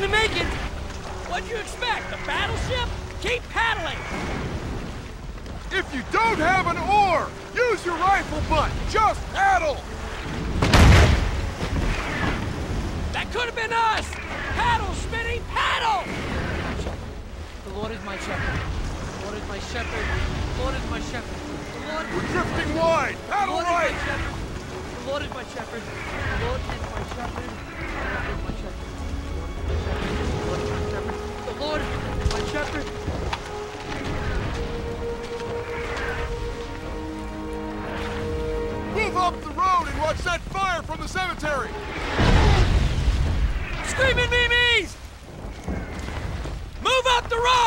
gonna make it! What'd you expect? A battleship? Keep paddling! If you don't have an oar, use your rifle butt! Just paddle! That could have been us! Paddle, Smitty, paddle! The Lord is my shepherd. The Lord is my shepherd. The Lord is my shepherd. The Lord We're drifting wide! Paddle right! is my shepherd. The Lord is my shepherd. The Lord is my shepherd. The Lord is my shepherd. Lord my shepherd. Move up the road and watch that fire from the cemetery! Screaming mimis! Move up the road!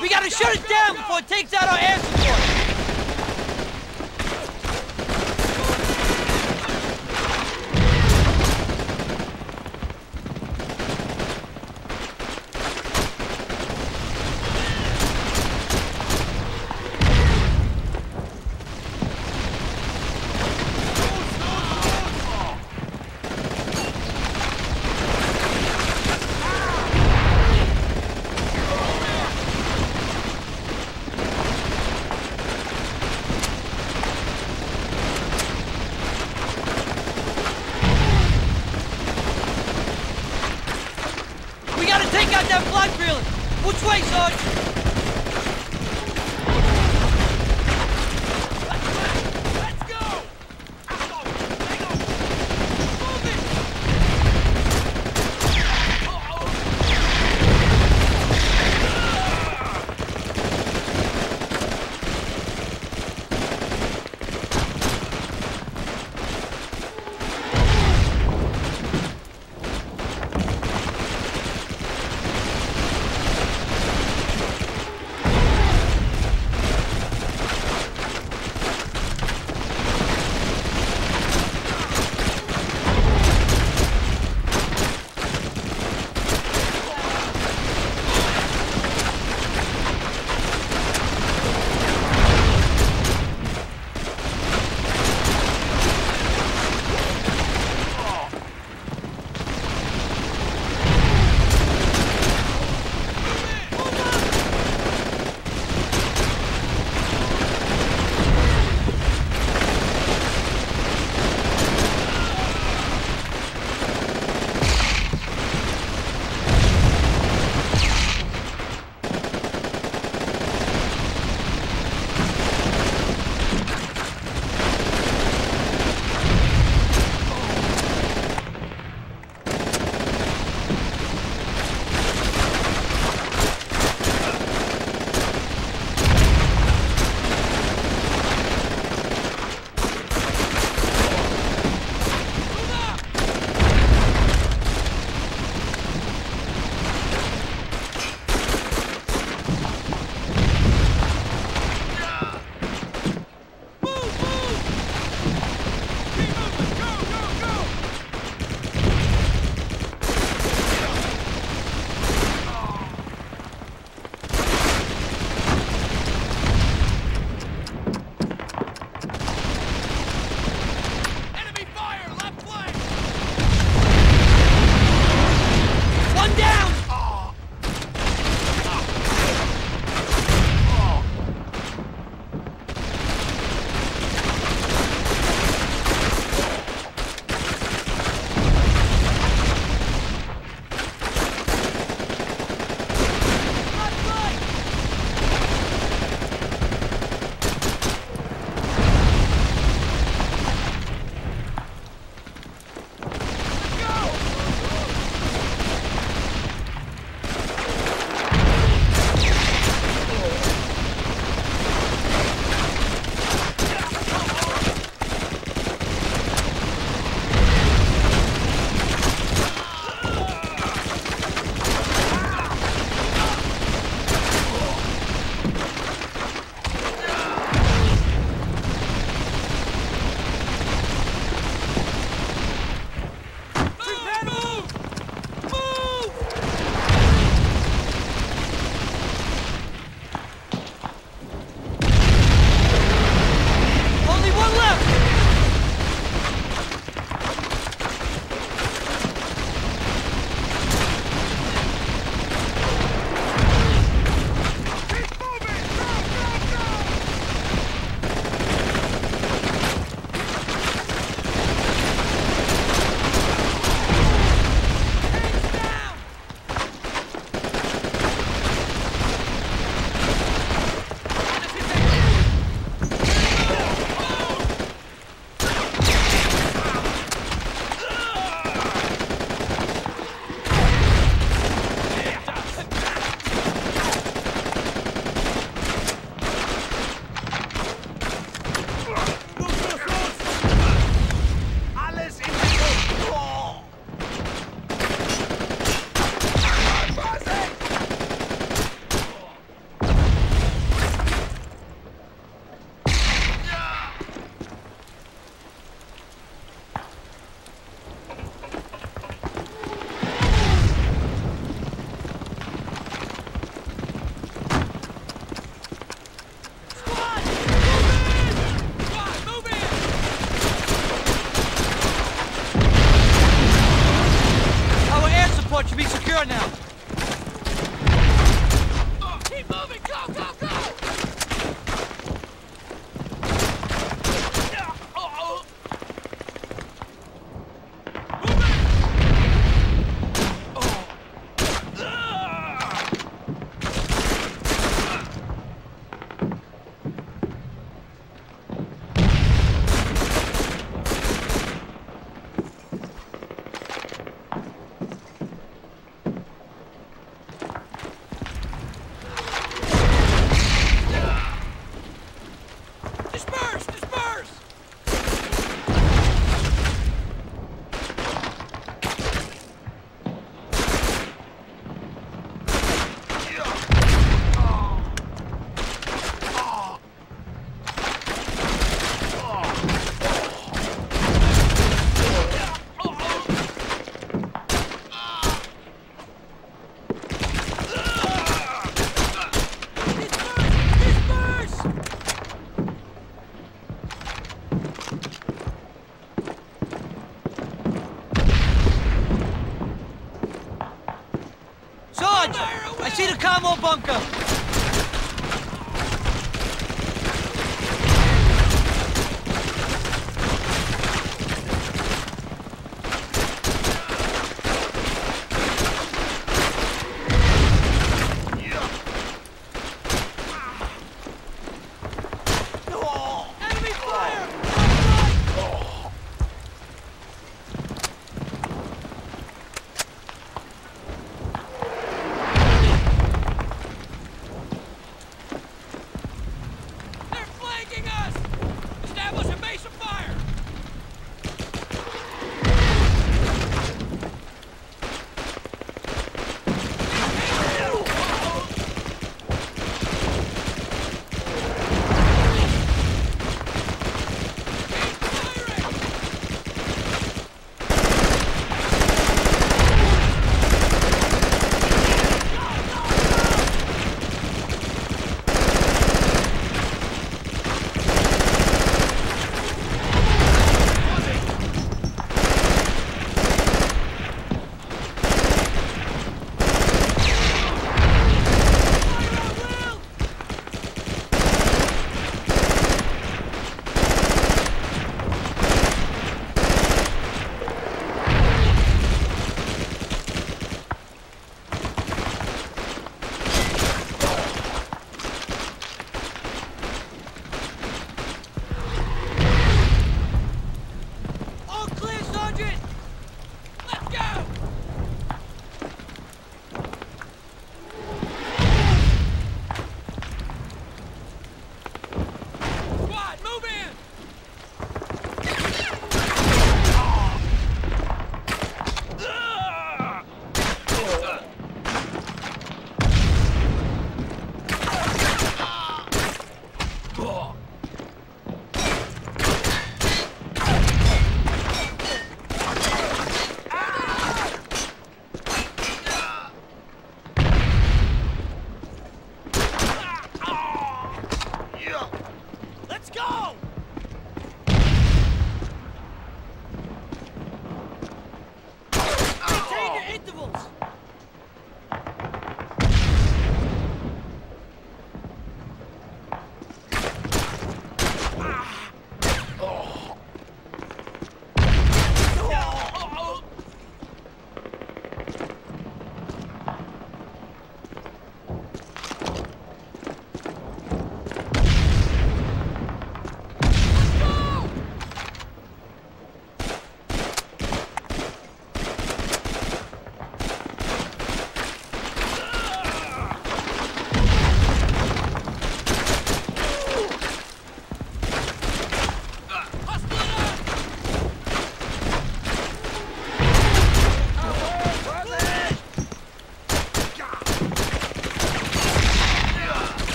We gotta shut it down before it takes out our air support!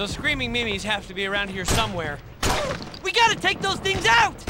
Those screaming mimi's have to be around here somewhere. We gotta take those things out!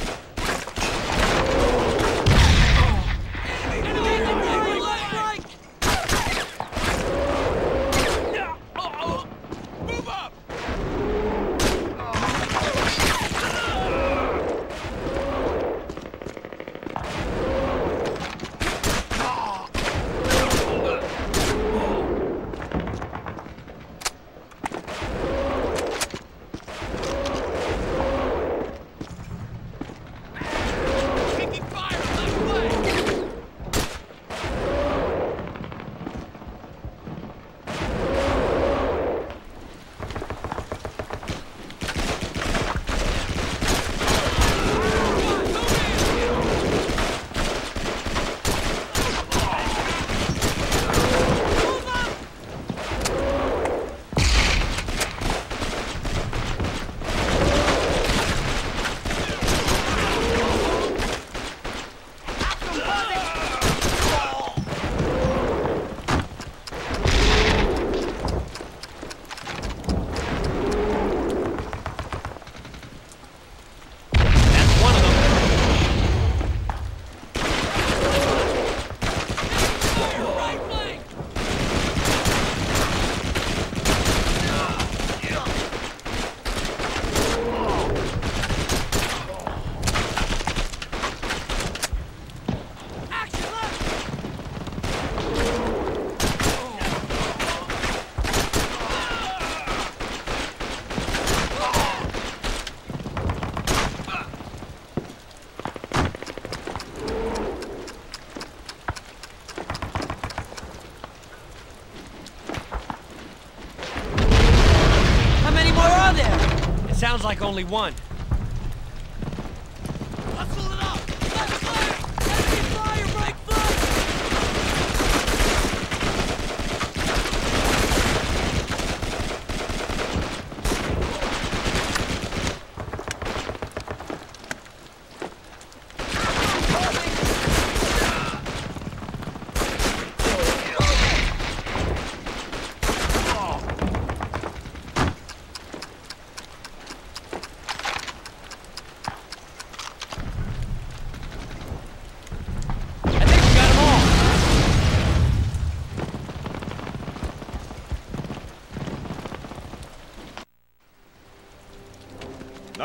only one.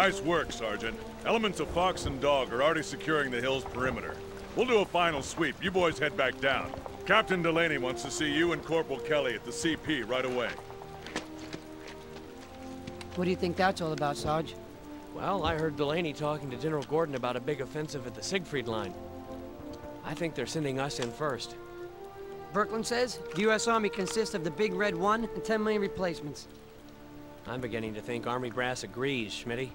Nice work, Sergeant. Elements of Fox and Dog are already securing the hill's perimeter. We'll do a final sweep. You boys head back down. Captain Delaney wants to see you and Corporal Kelly at the CP right away. What do you think that's all about, Sarge? Well, I heard Delaney talking to General Gordon about a big offensive at the Siegfried Line. I think they're sending us in first. Birkeland says the U.S. Army consists of the Big Red One and 10 million replacements. I'm beginning to think Army brass agrees, Schmitty.